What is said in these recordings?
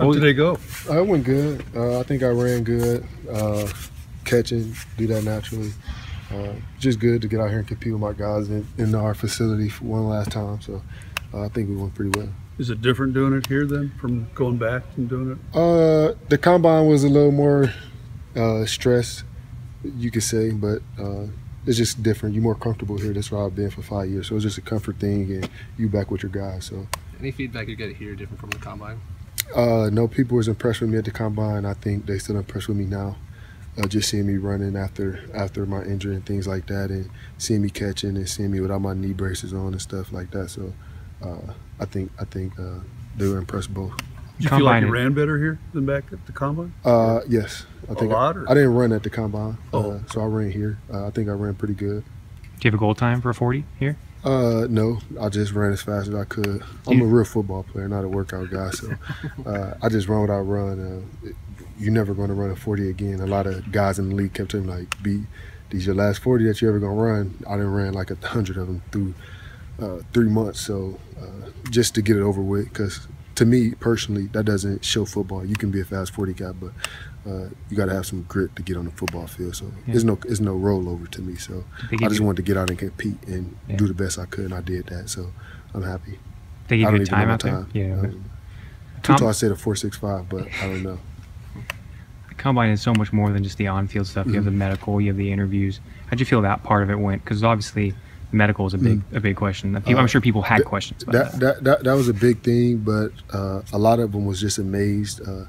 How did they go? I went good. Uh, I think I ran good. Uh, catching, do that naturally. Uh, just good to get out here and compete with my guys in, in our facility for one last time. So uh, I think we went pretty well. Is it different doing it here then from going back and doing it? Uh, the combine was a little more uh, stress, you could say, but uh, it's just different. You're more comfortable here. That's where I've been for five years. So it's just a comfort thing, and you back with your guys. So Any feedback you get here different from the combine? Uh, no people was impressed with me at the combine. I think they still impressed with me now. Uh, just seeing me running after after my injury and things like that, and seeing me catching and seeing me without my knee braces on and stuff like that. So uh, I think I think uh, they were impressed both. Did you feel like you ran better here than back at the combine? Uh, yes, I A think lot, I, or- I didn't run at the combine, Oh. uh, so I ran here. Uh, I think I ran pretty good. Do you have a goal time for a 40 here? Uh, no, I just ran as fast as I could. I'm a real football player, not a workout guy. So uh, I just run what I run. Uh, you're never going to run a 40 again. A lot of guys in the league kept telling me, like, "Be these your last 40 that you ever gonna run." I didn't ran like a hundred of them through uh, three months. So uh, just to get it over with, because to me personally, that doesn't show football. You can be a fast 40 guy, but uh, you got to have some grit to get on the football field. So Yeah. there's no it's no rollover to me. So I just you- wanted to get out and compete and Yeah. do the best I could, and I did that. So I'm happy. They I give don't you even know time out there? time. Yeah. but Um, Com- Tutar said a four six five, but I don't know. the combine is so much more than just the on-field stuff. You have the medical, you have the interviews. How'd you feel that part of it went? Because obviously, medical is a big, a big question. I'm Uh, sure people had th- questions about That, that. that that that was a big thing, but uh, a lot of them was just amazed. Uh,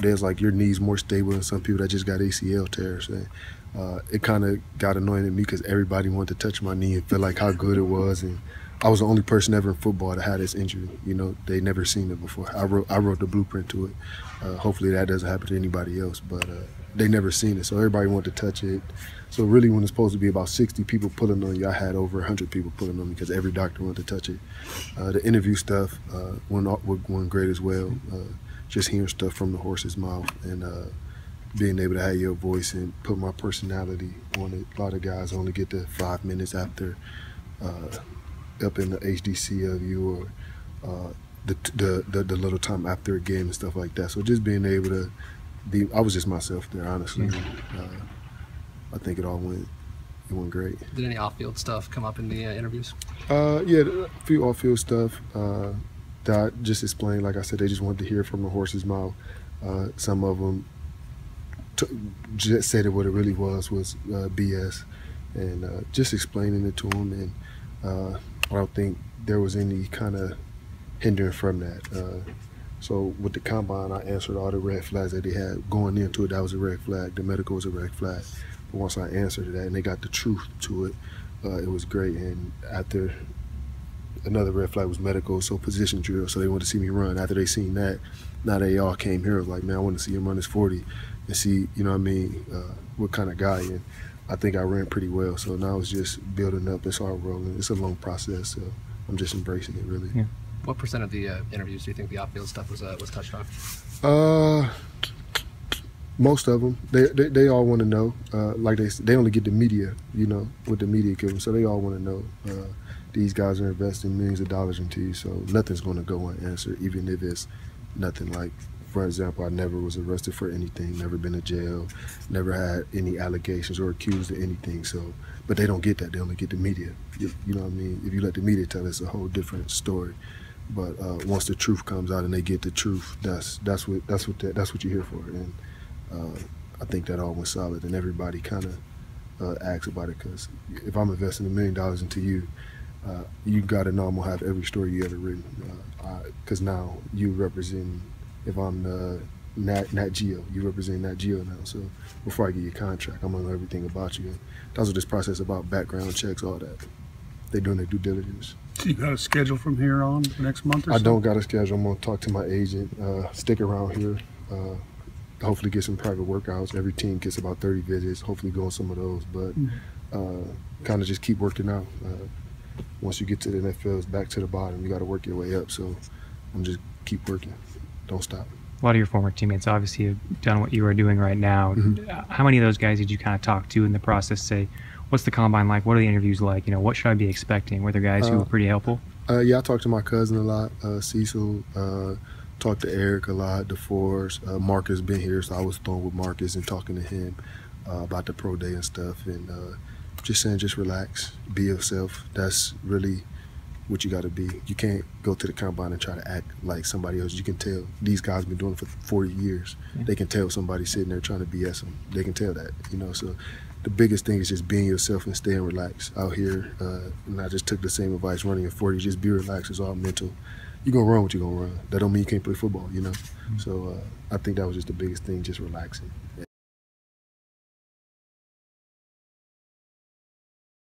there's like your knees more stable than some people that just got ACL tears. And, uh, it kind of got annoying to me because everybody wanted to touch my knee and feel like how good it was, and I was the only person ever in football that had this injury. You know, they never seen it before. I wrote I wrote the blueprint to it. Uh, hopefully that doesn't happen to anybody else, but uh, they never seen it, so everybody wanted to touch it. So really, when it's supposed to be about 60 people pulling on you, I had over 100 people pulling on me because every doctor wanted to touch it. Uh, the interview stuff uh, went, went went great as well. Just hearing stuff from the horse's mouth and uh, being able to have your voice and put my personality on it. A lot of guys only get the five minutes after uh, up in the HDC of you or uh, the, the the the little time after a game and stuff like that. So just being able to be, I was just myself there, honestly. Uh, I think it all went it went great. Did any off-field stuff come up in the uh, interviews? Uh, yeah, a few off-field stuff uh, I just explained. Like I said, they just wanted to hear from the horse's mouth. Uh, some of them just said it what it really was was uh, BS, and uh, just explaining it to them. And uh, I don't think there was any kind of hindering from that. Uh, so with the combine, I answered all the red flags that they had going into it. That was a red flag. The medical was a red flag. But once I answered that and they got the truth to it, uh, it was great. And after another red flag was medical, so position drill. So they wanted to see me run. After they seen that, now they all came here. It was like, man, I want to see him run this 40 and see, you know what I mean, uh, what kind of guy. And I think I ran pretty well. So now it's just building up and start rolling. It's a long process. So I'm just embracing it, really. Yeah. What percent of the uh, interviews do you think the off-field stuff was uh, was touched on? Uh, most of them, they they, they all want to know. Uh, like they they only get the media, you know, what the media give them, so they all want to know. Uh, these guys are investing millions of dollars into you, so nothing's going to go unanswered, even if it's nothing. Like, for example, I never was arrested for anything, never been to jail, never had any allegations or accused of anything. So, but they don't get that. They only get the media. You, you know what I mean? If you let the media tell, it, it's a whole different story. But uh, once the truth comes out and they get the truth, that's that's what that's what that, that's what you're here for. And uh, I think that all went solid, and everybody kind of uh, asks about it because if I'm investing a million dollars into you, uh, you got to know I'm gonna have every story you ever written. Because now you represent. If I'm the Nat, Nat Geo, you represent Nat Geo now. So before I get your contract, I'm gonna know everything about you. And that's what this process about background checks, all that. They're doing their due diligence. So you got a schedule from here on next month or I so? don't got a schedule. I'm gonna talk to my agent. Uh, stick around here. Uh, hopefully, get some private workouts. Every team gets about 30 visits. Hopefully, go on some of those. But uh, kind of just keep working out. Uh, once you get to the NFL, it's back to the bottom. You got to work your way up. So I'm just keep working. Don't stop. A lot of your former teammates obviously have done what you are doing right now. Mhm. Uh, How many of those guys did you kind of talk to in the process? Say, what's the combine like? What are the interviews like? You know, what should I be expecting? Were there guys who Uh, were pretty helpful? Uh, yeah, I talked to my cousin a lot, uh, Cecil. Uh, talked to Eric a lot, DeForest. Uh, Marcus been here, so I was throwing with Marcus and talking to him uh, about the pro day and stuff, and uh, just saying, just relax, be yourself. That's really what you got to be. You can't go to the combine and try to act like somebody else. You can tell these guys been doing it for 40 years. They can tell somebody sitting there trying to BS them. They can tell that, you know. So the biggest thing is just being yourself and staying relaxed out here. Uh, and I just took the same advice running in 40. Just be relaxed. It's all mental. You're gonna run what you're gonna run. That don't mean you can't play football, you know. So uh, I think that was just the biggest thing, just relaxing.